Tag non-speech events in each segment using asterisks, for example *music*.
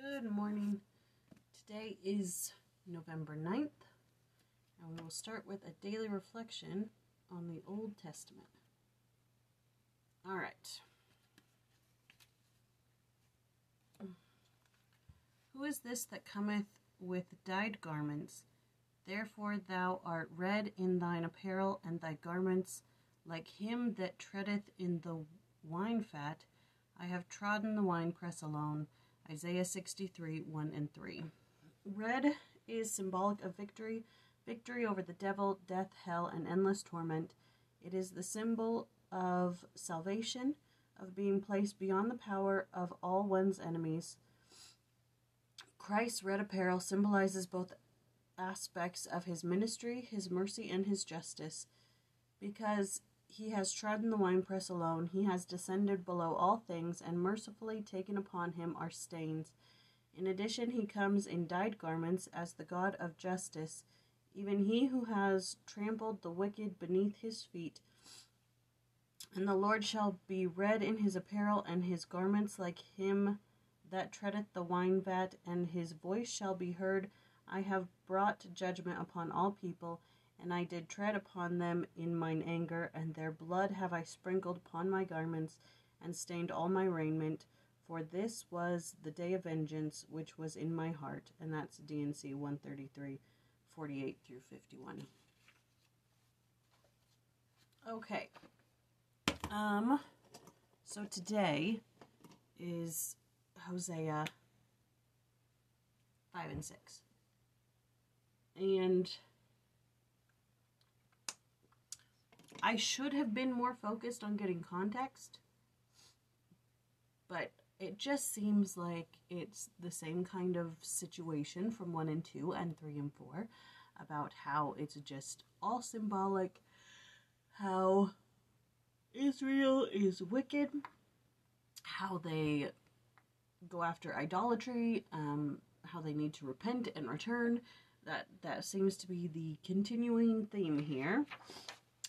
Good morning. Today is November 9th, and we will start with a daily reflection on the Old Testament. All right. Who is this that cometh with dyed garments? Therefore thou art red in thine apparel, and thy garments like him that treadeth in the wine fat. I have trodden the winepress alone. Isaiah 63 1 and 3. Red is symbolic of victory, victory over the devil, death, hell, and endless torment. It is the symbol of salvation, of being placed beyond the power of all one's enemies. Christ's red apparel symbolizes both aspects of his ministry, his mercy, and his justice. Because he has trodden the winepress alone, he has descended below all things, and mercifully taken upon him our stains. In addition, he comes in dyed garments as the God of justice, even he who has trampled the wicked beneath his feet. And the Lord shall be red in his apparel, and his garments like him that treadeth the wine vat, and his voice shall be heard. I have brought judgment upon all people, and I did tread upon them in mine anger, and their blood have I sprinkled upon my garments, and stained all my raiment. For this was the day of vengeance which was in my heart, and that's D&C 133, 48 through 51. Okay. Um, so today is Hosea 5 and 6. And I should have been more focused on getting context, but it just seems like it's the same kind of situation from 1 and 2 and 3 and 4 about how it's just all symbolic, how Israel is wicked, how they go after idolatry, um, how they need to repent and return. That that seems to be the continuing theme here.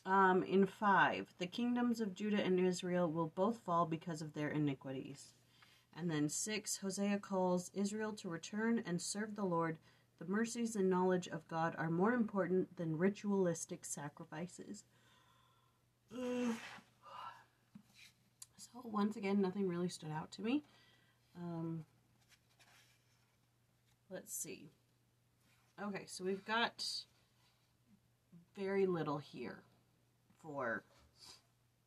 Um, in five, the kingdoms of Judah and Israel will both fall because of their iniquities. And then six, Hosea calls Israel to return and serve the Lord. The mercies and knowledge of God are more important than ritualistic sacrifices. *sighs* So once again, nothing really stood out to me. Um, let's see. Okay, so we've got very little here for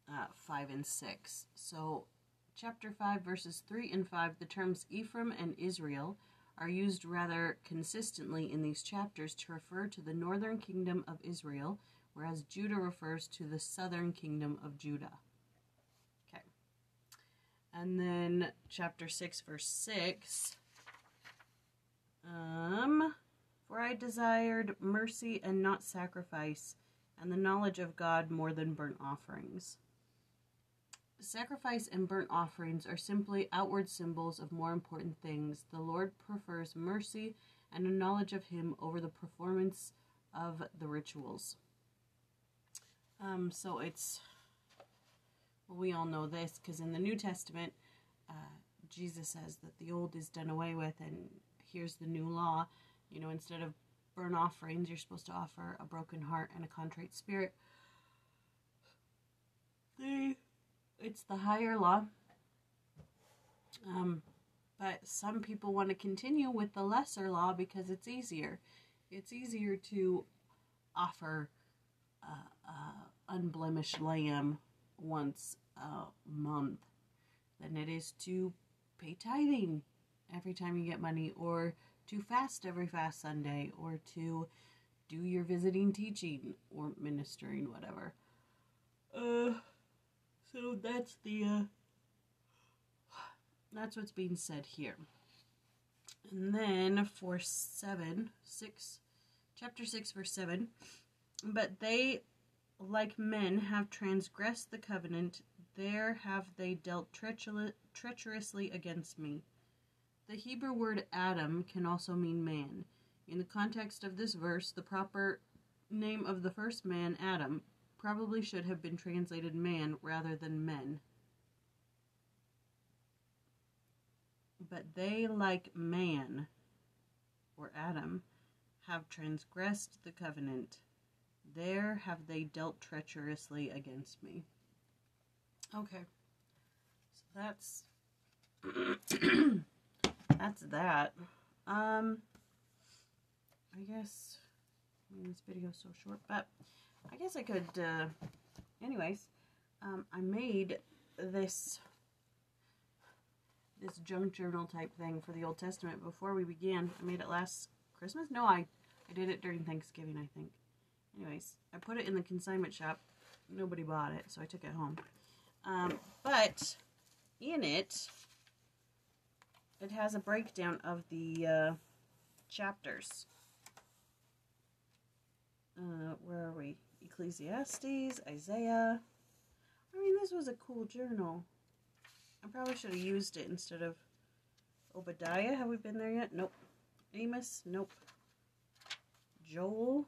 uh, 5 and 6. So, chapter 5, verses 3 and 5, the terms Ephraim and Israel are used rather consistently in these chapters to refer to the northern kingdom of Israel, whereas Judah refers to the southern kingdom of Judah. Okay. And then chapter 6, verse 6. Um, for I desired mercy and not sacrifice, and the knowledge of God more than burnt offerings. Sacrifice and burnt offerings are simply outward symbols of more important things. The Lord prefers mercy and a knowledge of Him over the performance of the rituals. Um, so it's, well, we all know this because in the New Testament, uh, Jesus says that the old is done away with and here's the new law. You know, instead of burnt offerings, you're supposed to offer a broken heart and a contrite spirit. The, it's the higher law. Um, but some people want to continue with the lesser law because it's easier. It's easier to offer a, a unblemished lamb once a month than it is to pay tithing every time you get money or to fast every fast Sunday or to do your visiting teaching or ministering, whatever. Uh, so that's the, uh, that's what's being said here. And then for 7, 6, chapter 6, verse 7, but they, like men, have transgressed the covenant, there have they dealt treacherously against me. The Hebrew word Adam can also mean man. In the context of this verse, the proper name of the first man, Adam, probably should have been translated man rather than men. But they, like man, or Adam, have transgressed the covenant. There have they dealt treacherously against me. Okay. So that's *clears throat* that's that. Um I guess I mean this video's so short, but I guess I could uh anyways, um I made this this junk journal type thing for the Old Testament before we began. I made it last Christmas? No, I, I did it during Thanksgiving, I think. Anyways, I put it in the consignment shop. Nobody bought it, so I took it home. Um, but in it, it has a breakdown of the uh, chapters. Uh, where are we? Ecclesiastes, Isaiah. I mean, this was a cool journal. I probably should have used it instead of Obadiah. Have we been there yet? Nope. Amos? Nope. Joel?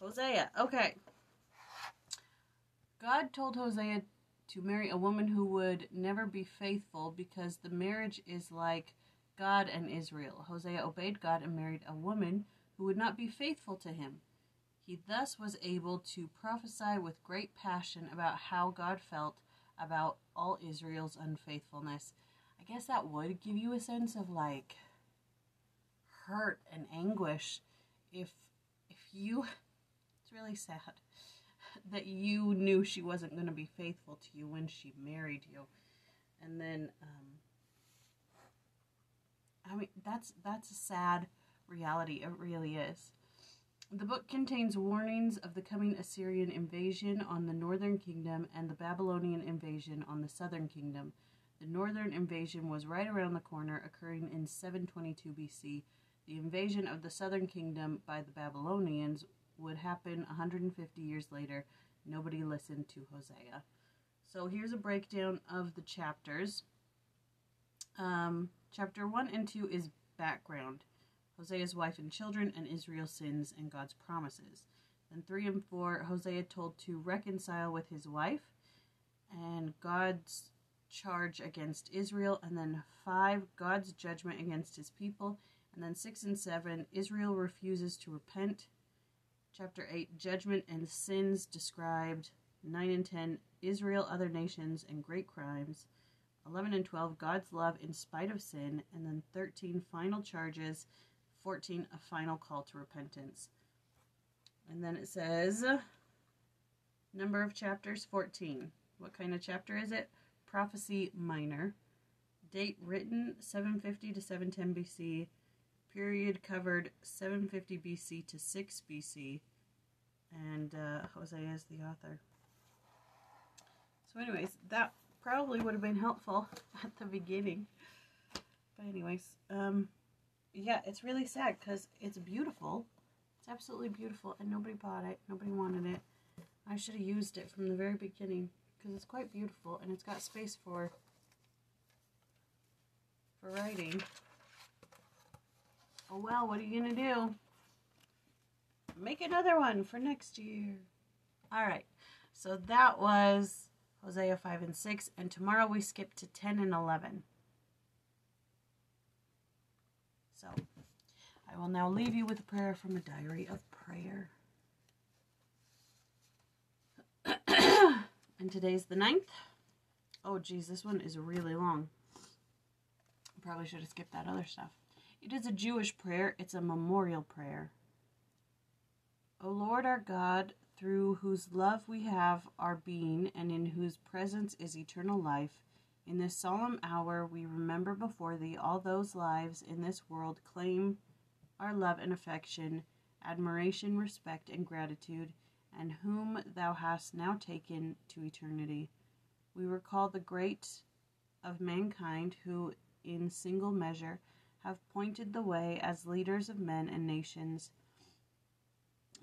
Hosea. Okay. God told Hosea to marry a woman who would never be faithful because the marriage is like God and Israel. Hosea obeyed God and married a woman who would not be faithful to him. He thus was able to prophesy with great passion about how God felt about all Israel's unfaithfulness. I guess that would give you a sense of like hurt and anguish if if you *laughs* it's really sad that you knew she wasn't going to be faithful to you when she married you and then um I mean that's that's a sad reality it really is the book contains warnings of the coming Assyrian invasion on the northern kingdom and the Babylonian invasion on the southern kingdom. The northern invasion was right around the corner, occurring in 722 BC. The invasion of the southern kingdom by the Babylonians would happen 150 years later. Nobody listened to Hosea. So here's a breakdown of the chapters. Um, chapter 1 and 2 is background. Hosea's wife and children, and Israel's sins and God's promises. Then 3 and 4, Hosea told to reconcile with his wife and God's charge against Israel. And then 5, God's judgment against his people. And then 6 and 7, Israel refuses to repent. Chapter 8, judgment and sins described. 9 and 10, Israel, other nations, and great crimes. 11 and 12, God's love in spite of sin. And then 13, final charges 14, a final call to repentance. And then it says, number of chapters 14. What kind of chapter is it? Prophecy minor. Date written 750 to 710 BC. Period covered 750 BC to 6 BC. And uh, Hosea is the author. So, anyways, that probably would have been helpful *laughs* at the beginning. But, anyways, um, yeah, it's really sad because it's beautiful. It's absolutely beautiful, and nobody bought it. Nobody wanted it. I should have used it from the very beginning because it's quite beautiful, and it's got space for for writing. Oh well, what are you gonna do? Make another one for next year. All right, so that was Hosea 5 and 6, and tomorrow we skip to 10 and 11. So I will now leave you with a prayer from a diary of prayer. *coughs* and today's the 9th. Oh, geez, this one is really long. Probably should have skipped that other stuff. It is a Jewish prayer, it's a memorial prayer. O Lord our God, through whose love we have our being, and in whose presence is eternal life, in this solemn hour, we remember before thee all those lives in this world claim our love and affection, admiration, respect, and gratitude, and whom thou hast now taken to eternity. We recall the great of mankind who, in single measure, have pointed the way as leaders of men and nations.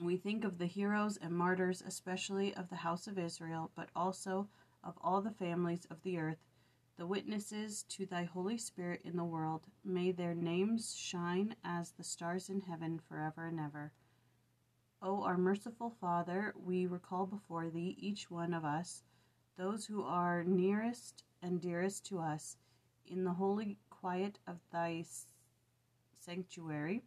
We think of the heroes and martyrs, especially of the house of Israel, but also of all the families of the earth the witnesses to thy Holy Spirit in the world. May their names shine as the stars in heaven forever and ever. O our merciful Father, we recall before thee each one of us, those who are nearest and dearest to us, in the holy quiet of thy sanctuary.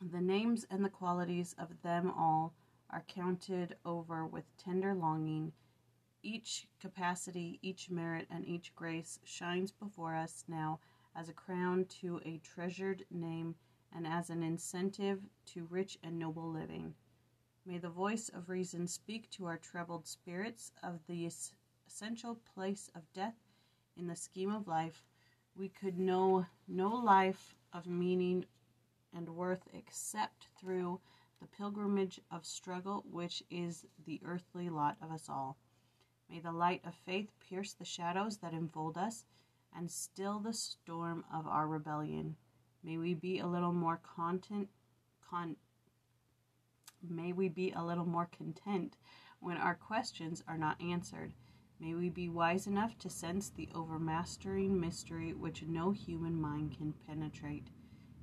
The names and the qualities of them all are counted over with tender longing. Each capacity, each merit, and each grace shines before us now as a crown to a treasured name and as an incentive to rich and noble living. May the voice of reason speak to our troubled spirits of the essential place of death in the scheme of life. We could know no life of meaning and worth except through the pilgrimage of struggle which is the earthly lot of us all. May the light of faith pierce the shadows that enfold us and still the storm of our rebellion. May we be a little more content con may we be a little more content when our questions are not answered. May we be wise enough to sense the overmastering mystery which no human mind can penetrate.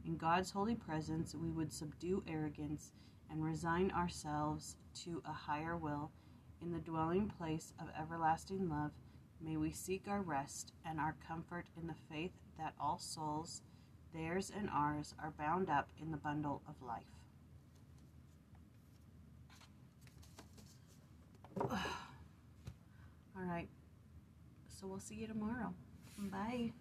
In God's holy presence, we would subdue arrogance and resign ourselves to a higher will. In the dwelling place of everlasting love, may we seek our rest and our comfort in the faith that all souls, theirs and ours, are bound up in the bundle of life. *sighs* All right. So we'll see you tomorrow. Bye.